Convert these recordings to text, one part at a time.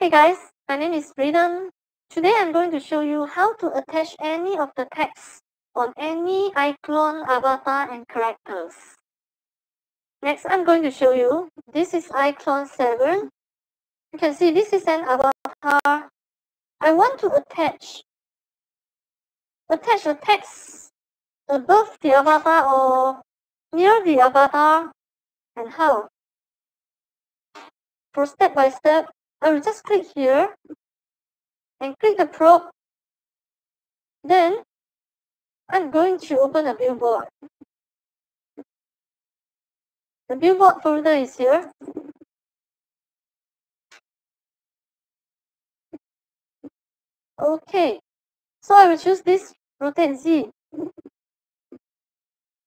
Hey guys, my name is Freedom. Today I'm going to show you how to attach any of the text on any iClone avatar and characters. Next, I'm going to show you, this is iClone 7. You can see this is an avatar. I want to attach, attach the text above the avatar or near the avatar and how. For step by step, I will just click here and click the prop. Then I'm going to open a billboard. The billboard folder is here. Okay, so I will choose this rotate Z.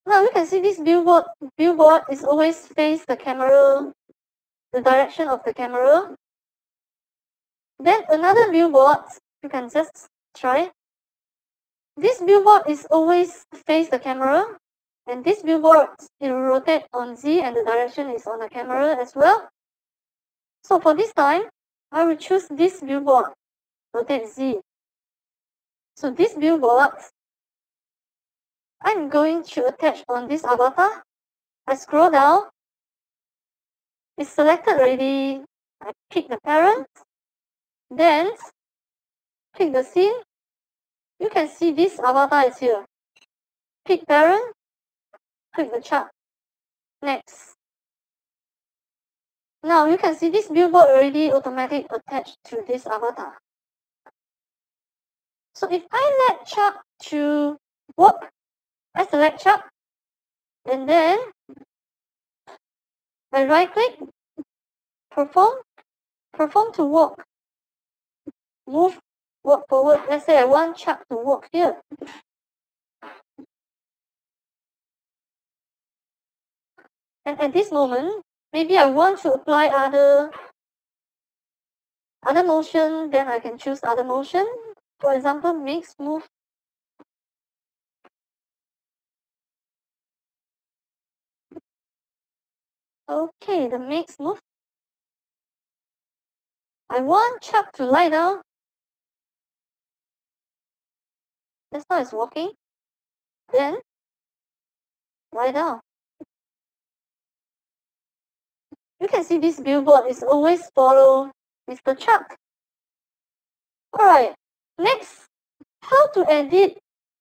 Now you can see this billboard billboard is always face the camera, the direction of the camera. Then another billboard, you can just try. This billboard is always face the camera, and this billboard it will rotate on Z and the direction is on the camera as well. So for this time, I will choose this billboard, rotate Z. So this billboard I'm going to attach on this avatar. I scroll down. It's selected already. I pick the parent. Then pick the scene. You can see this avatar is here. Pick parent. Click the chart. Next. Now you can see this billboard already automatically attached to this avatar. So if I let chart to work I select chart and then I right click, perform, perform to walk, move, walk forward. Let's say I want chart to walk here. And at this moment, maybe I want to apply other other motion, then I can choose other motion. For example, mix, move, Okay, the mix move. I want Chuck to lie down. That's how it's walking. Then, Why down. You can see this billboard is always follow Mr. Chuck. Alright, next, how to edit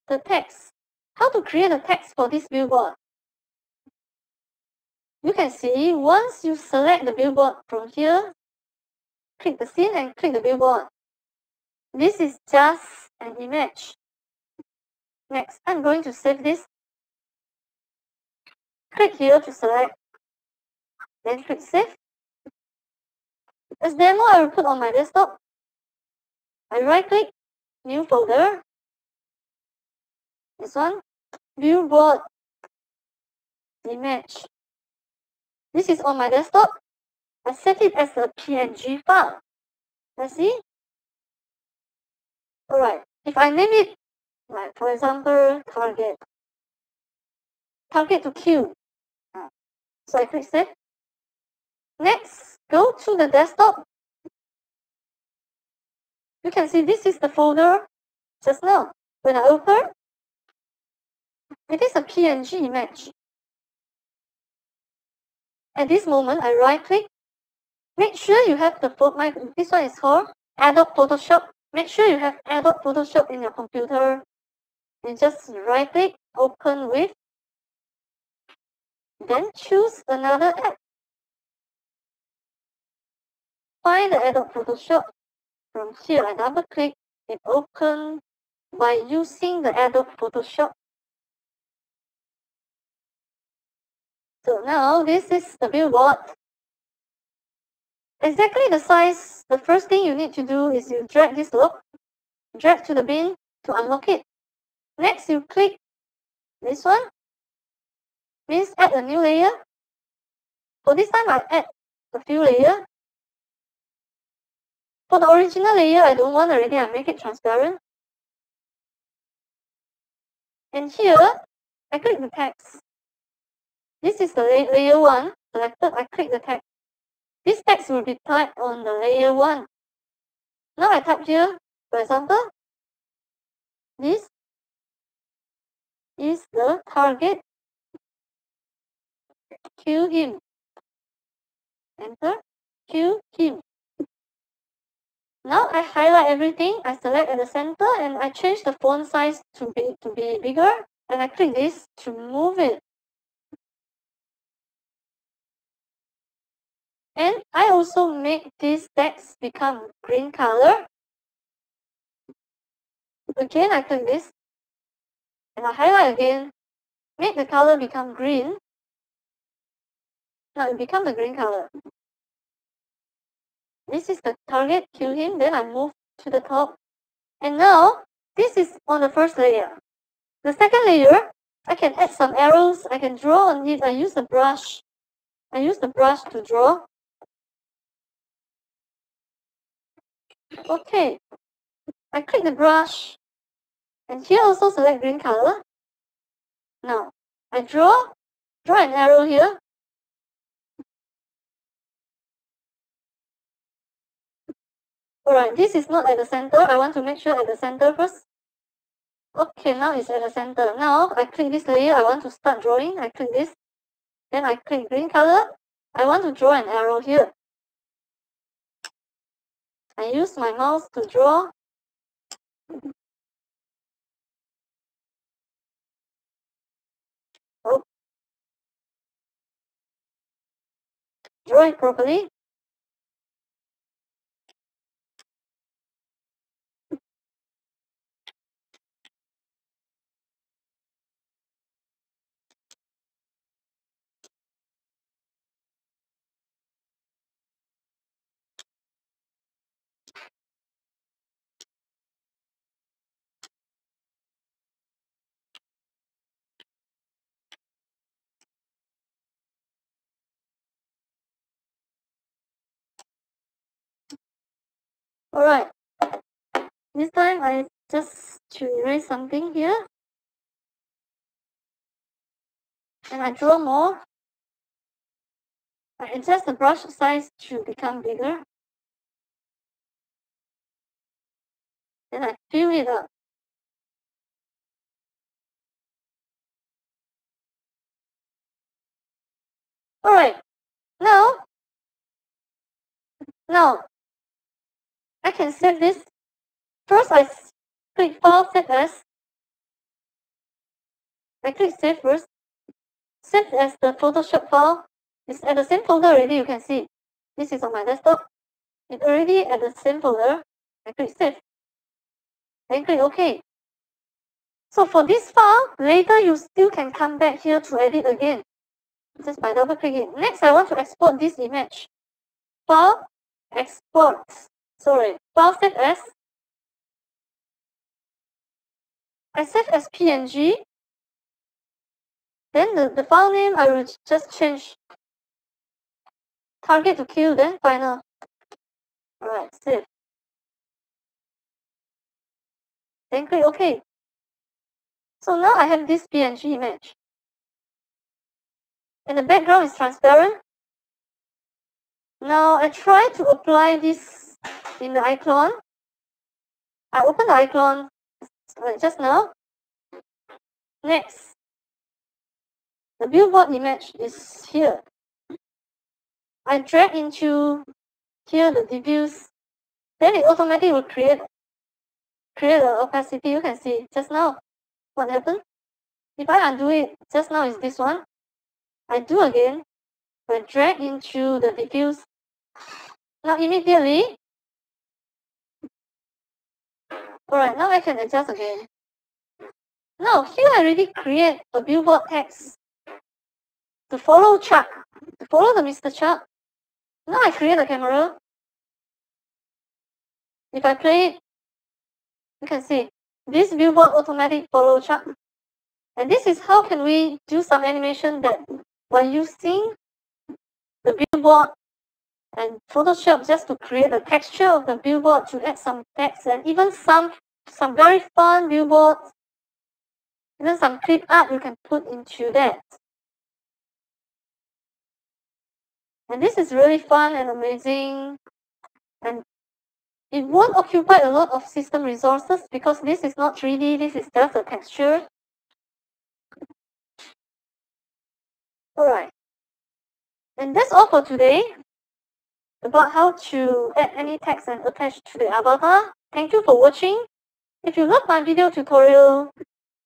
the text. How to create a text for this billboard. You can see once you select the billboard from here, click the scene and click the billboard. This is just an image. Next, I'm going to save this. Click here to select, then click save. As demo, I will put on my desktop. I right click, new folder. This one, billboard image. This is on my desktop. I set it as a PNG file. Let's see. Alright, if I name it, like for example, target. Target to queue. Mm. So I click save. Next, go to the desktop. You can see this is the folder just now. When I open, it is a PNG image. At this moment, I right click. Make sure you have the my, this one is called Adobe Photoshop. Make sure you have Adobe Photoshop in your computer. And just right click, open with. Then choose another app. Find the Adobe Photoshop. From here, I double click it open by using the Adobe Photoshop So now this is the billboard. Exactly the size, the first thing you need to do is you drag this loop, drag to the bin to unlock it. Next you click this one, means add a new layer. For this time I add a few layer. For the original layer I don't want already, I make it transparent. And here, I click the text. This is the layer 1 selected. I click the text. This text will be typed on the layer 1. Now I type here, for example, this is the target. Kill him. Enter. Kill him. Now I highlight everything, I select at the center and I change the font size to be to be bigger and I click this to move it. And I also make this text become green color. Again, I click this and I highlight again, make the color become green. Now it becomes a green color. This is the target, kill him, then I move to the top. And now, this is on the first layer. The second layer, I can add some arrows, I can draw on it, I use the brush. I use the brush to draw. Okay, I click the brush, and here also select green color. Now, I draw, draw an arrow here, Alright, this is not at the center. I want to make sure at the center first. Okay, now it's at the center. Now I click this layer. I want to start drawing. I click this. Then I click green color. I want to draw an arrow here. I use my mouse to draw. Draw it properly. Alright. This time I just to erase something here. And I draw more. I adjust the brush size to become bigger. Then I fill it up. Alright. Now, now I can save this. First, I click File, Save As. I click Save first. Save as the Photoshop file. It's at the same folder already, you can see. This is on my desktop. It's already at the same folder. I click Save. Then click OK. So for this file, later you still can come back here to edit again. Just by double clicking. Next, I want to export this image. File, Export sorry, save as I save as PNG. Then the, the file name I will just change target to kill then final. Alright, save. Then click OK. So now I have this PNG image. And the background is transparent. Now I try to apply this in the iClone. I open the iClone just now. Next, the billboard image is here. I drag into here the diffuse, then it automatically will create create the opacity. You can see just now what happened. If I undo it, just now is this one. I do again. I drag into the diffuse. Now immediately Alright, now I can adjust again. Now, here I already create a billboard text to follow Chuck, to follow the Mr. Chuck. Now I create a camera. If I play it, you can see this billboard automatic follow Chuck. And this is how can we do some animation that by using the billboard and Photoshop just to create the texture of the billboard to add some text and even some some very fun billboards, even some clip art you can put into that. And this is really fun and amazing. And it won't occupy a lot of system resources because this is not 3D, this is just a texture. Alright. And that's all for today about how to add any text and attach to the avatar. Thank you for watching. If you love my video tutorial,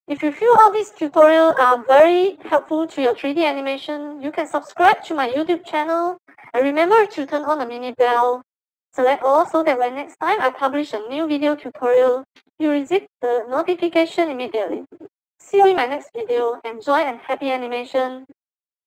if you feel all these tutorials are very helpful to your 3D animation, you can subscribe to my YouTube channel and remember to turn on the mini bell. Select all so that when next time I publish a new video tutorial, you receive the notification immediately. See you in my next video. Enjoy and happy animation.